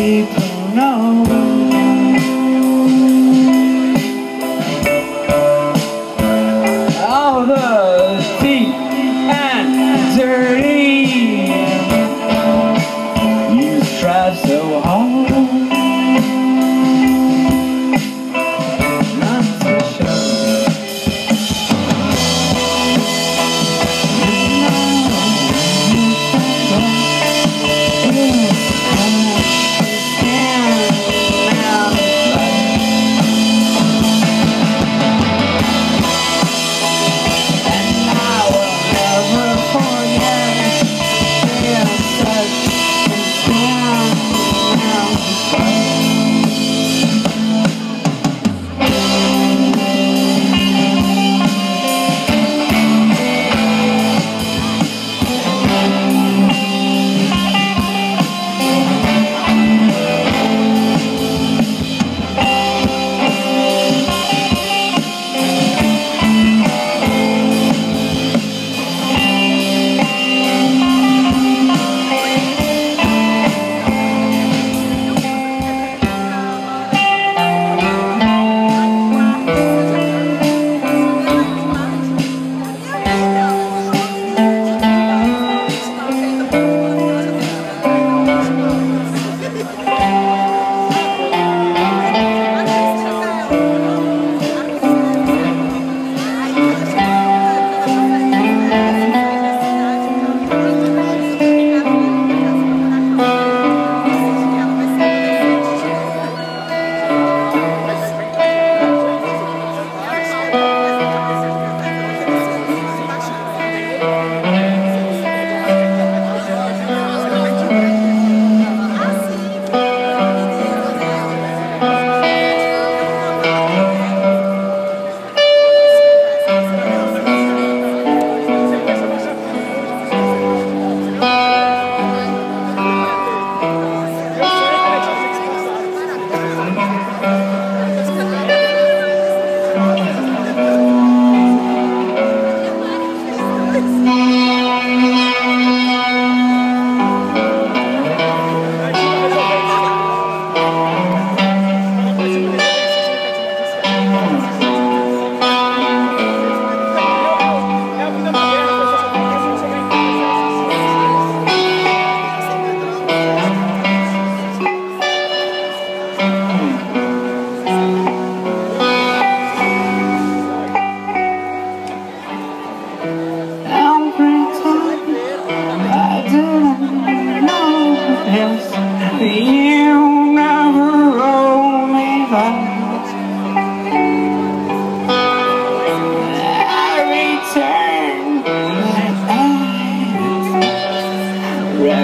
people know.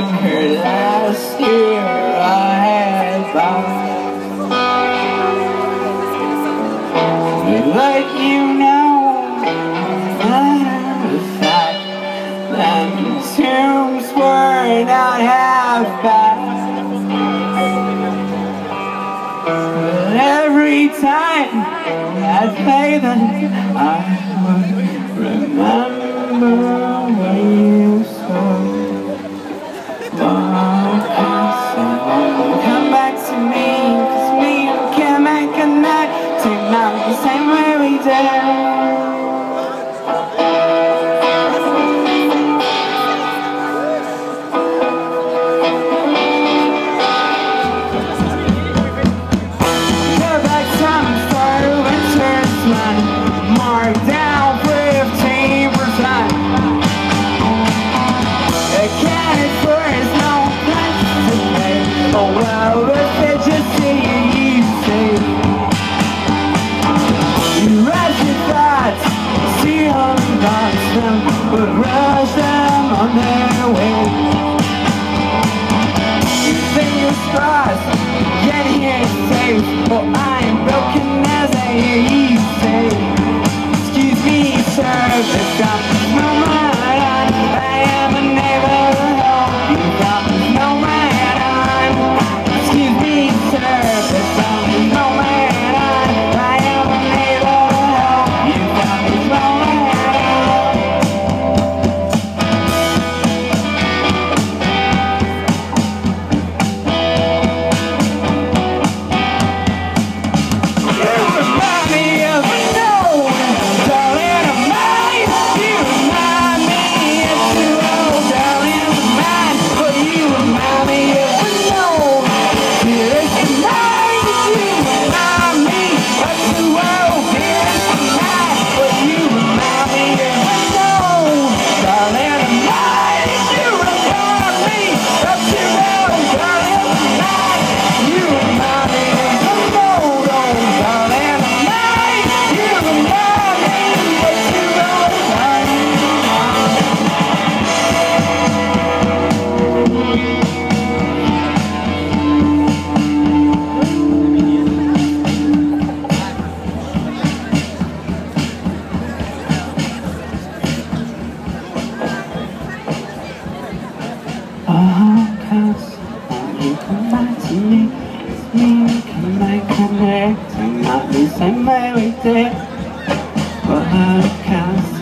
last year I had bought. Like you know, that the tombs were not half bad. Every time I play them, I would remember. Amen. Not lose my way there. Well, cause